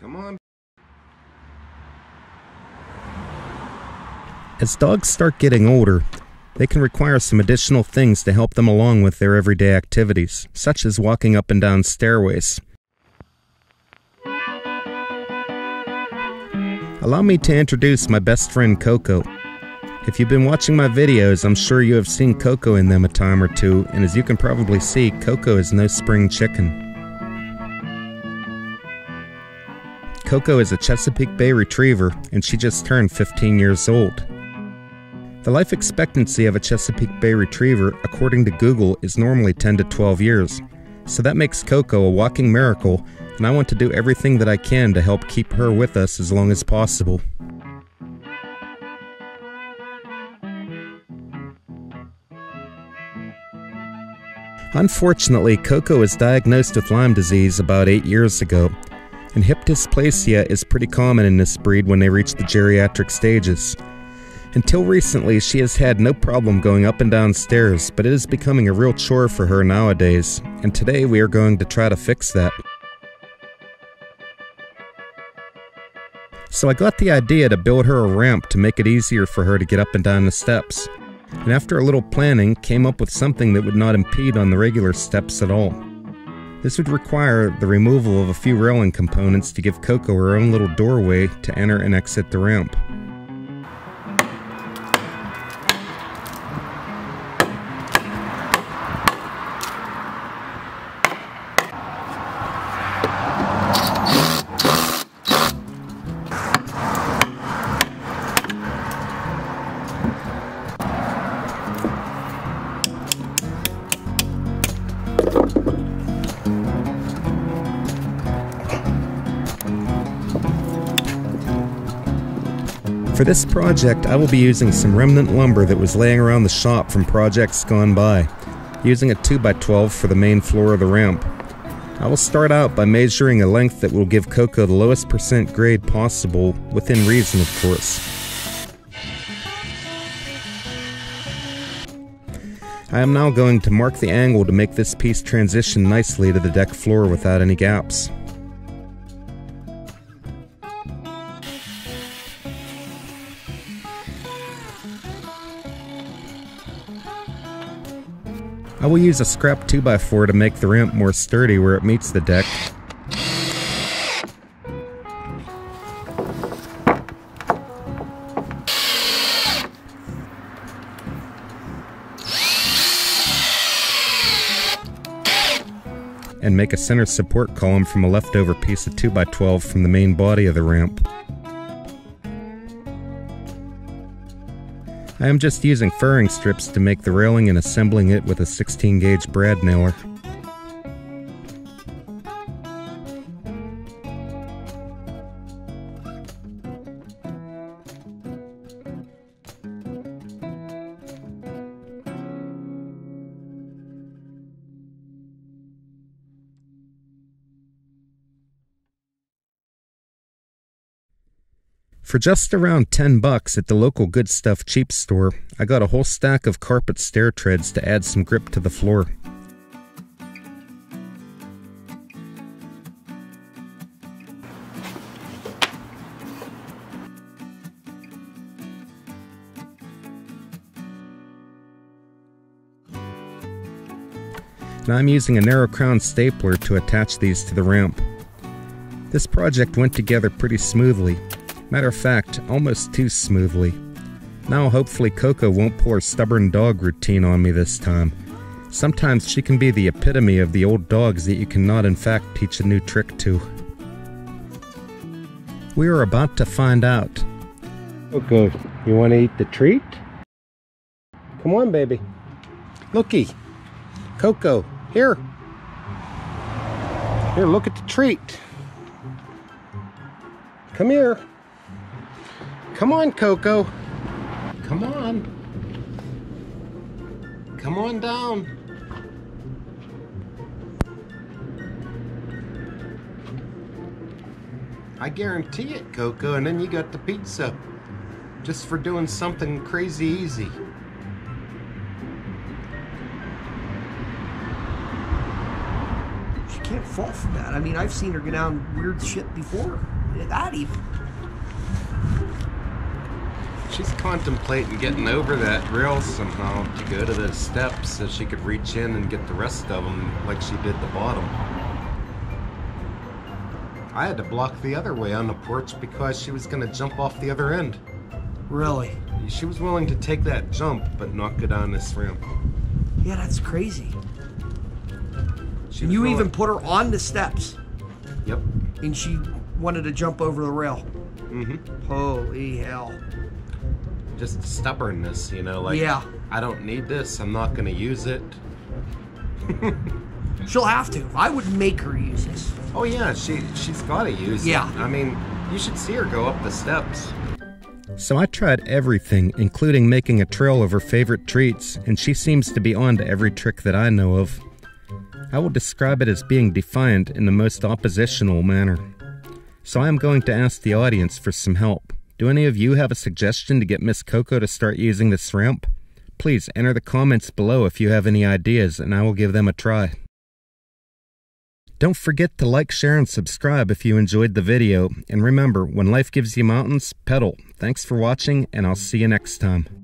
Come on. As dogs start getting older, they can require some additional things to help them along with their everyday activities, such as walking up and down stairways. Allow me to introduce my best friend Coco. If you've been watching my videos, I'm sure you have seen Coco in them a time or two, and as you can probably see, Coco is no spring chicken. Coco is a Chesapeake Bay Retriever, and she just turned 15 years old. The life expectancy of a Chesapeake Bay Retriever, according to Google, is normally 10 to 12 years. So that makes Coco a walking miracle, and I want to do everything that I can to help keep her with us as long as possible. Unfortunately, Coco was diagnosed with Lyme disease about eight years ago, and hip dysplasia is pretty common in this breed when they reach the geriatric stages. Until recently, she has had no problem going up and down stairs, but it is becoming a real chore for her nowadays, and today we are going to try to fix that. So I got the idea to build her a ramp to make it easier for her to get up and down the steps. And after a little planning, came up with something that would not impede on the regular steps at all. This would require the removal of a few railing components to give Coco her own little doorway to enter and exit the ramp. For this project, I will be using some remnant lumber that was laying around the shop from projects gone by, using a 2x12 for the main floor of the ramp. I will start out by measuring a length that will give Coco the lowest percent grade possible, within reason of course. I am now going to mark the angle to make this piece transition nicely to the deck floor without any gaps. I will use a scrap 2x4 to make the ramp more sturdy where it meets the deck. And make a center support column from a leftover piece of 2x12 from the main body of the ramp. I am just using furring strips to make the railing and assembling it with a 16 gauge brad nailer. For just around 10 bucks at the local Good Stuff cheap store, I got a whole stack of carpet stair treads to add some grip to the floor. Now I'm using a narrow crown stapler to attach these to the ramp. This project went together pretty smoothly, Matter of fact, almost too smoothly. Now, hopefully, Coco won't her stubborn dog routine on me this time. Sometimes she can be the epitome of the old dogs that you cannot, in fact, teach a new trick to. We are about to find out. Coco, you want to eat the treat? Come on, baby. Looky. Coco, here. Here, look at the treat. Come here. Come on, Coco. Come on. Come on down. I guarantee it, Coco, and then you got the pizza. Just for doing something crazy easy. She can't fall from that. I mean, I've seen her go down weird shit before. That even. She's contemplating getting over that rail somehow to go to the steps so she could reach in and get the rest of them like she did the bottom. I had to block the other way on the porch because she was going to jump off the other end. Really? She was willing to take that jump but not go down this ramp. Yeah, that's crazy. You willing- even put her on the steps, Yep. and she wanted to jump over the rail. Mm-hmm. Holy hell! Just stubbornness, you know, like Yeah. I don't need this. I'm not going to use it. She'll have to. I would make her use this. Oh yeah, she she's got to use Yeah. it. Yeah. I mean, you should see her go up the steps. So I tried everything, including making a trail of her favorite treats, and she seems to be on to every trick that I know of. I will describe it as being defiant in the most oppositional manner. So I am going to ask the audience for some help. Do any of you have a suggestion to get Miss Coco to start using this shrimp? Please enter the comments below if you have any ideas, and I will give them a try. Don't forget to like, share, and subscribe if you enjoyed the video. And remember, when life gives you mountains, pedal. Thanks for watching, and I'll see you next time.